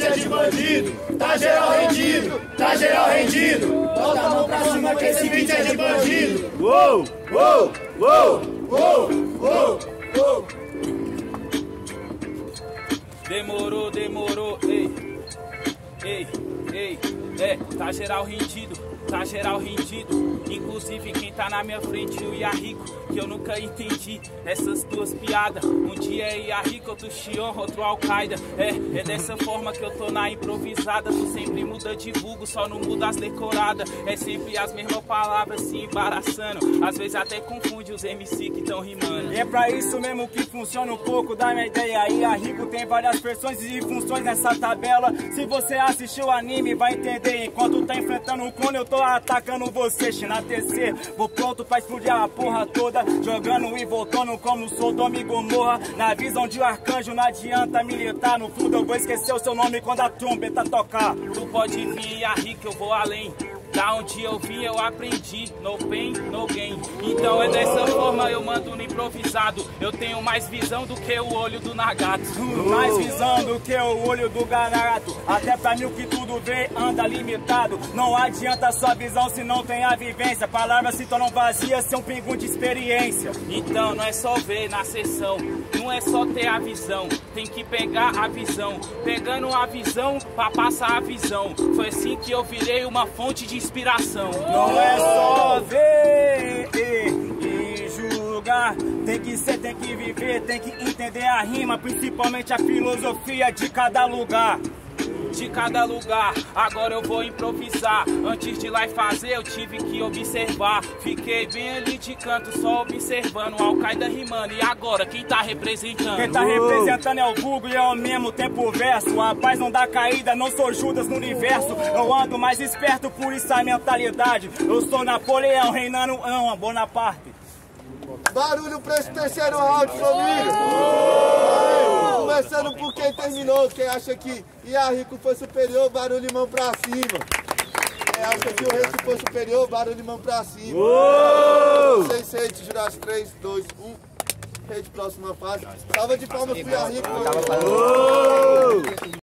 é de bandido. Tá geral rendido, tá geral rendido. Bota a mão pra cima que esse beat é de bandido. Uou, uou, uou, uou, uou, uou. Demorou, demorou, ei, ei, ei, é, tá geral rendido, tá geral rendido. Inclusive quem tá na minha frente, o Iarrico, que eu nunca entendi essas duas piadas. Um dia é Iarrico, outro Xion, outro Al-Qaeda. É, é dessa forma que eu tô na improvisada. Tu sempre muda de vulgo, só não muda as decoradas. É sempre as mesmas palavras se embaraçando. Às vezes até confunde os MC que tão rimando. E é pra isso mesmo que funciona um pouco da minha ideia aí. A Rico tem várias versões e funções nessa tabela. Se você assistiu o anime, vai entender. Enquanto tá enfrentando um clone, eu tô atacando você. Na TC, vou pronto pra explodir a porra toda. Jogando e voltando como Sodoma e Gomorra. Na visão de um arcanjo, não adianta militar. No fundo, eu vou esquecer o seu nome quando a trombeta tocar. Tu pode vir, Iarrico, eu vou além. Da onde eu vim eu aprendi, no pain, no gain. Então é dessa forma eu mando no improvisado. Eu tenho mais visão do que o olho do Nagato. Mais visão do que o olho do garato. Até pra mim o que tudo vê anda limitado. Não adianta sua visão se não tem a vivência. Palavras se tornam vazias sem um pingo de experiência. Então não é só ver na sessão, não é só ter a visão, tem que pegar a visão. Pegando a visão pra passar a visão. Foi assim que eu virei uma fonte de inspiração. Não é só ver e, e julgar. Tem que ser, tem que viver, tem que entender a rima, principalmente a filosofia de cada lugar. De cada lugar. Agora eu vou improvisar. Antes de lá e fazer, eu tive que observar. Fiquei bem ali de canto, só observando. Al-Qaeda rimando. E agora, quem tá representando? Quem tá representando é o vulgo e é ao mesmo tempo o verso. A paz não dá caída, não sou Judas no universo. Eu ando mais esperto, por isso a mentalidade. Eu sou Napoleão, reinando uma Bonaparte. Barulho pra esse terceiro round, família. Quem terminou, quem acha que Iarrico foi superior, barulho de mão pra cima. Quem acha que o Rei foi superior, barulho de mão pra cima. Sem sede, Jurassic 3, 2, 1. Rei de próxima fase. Salva de palmas pro Iarrico.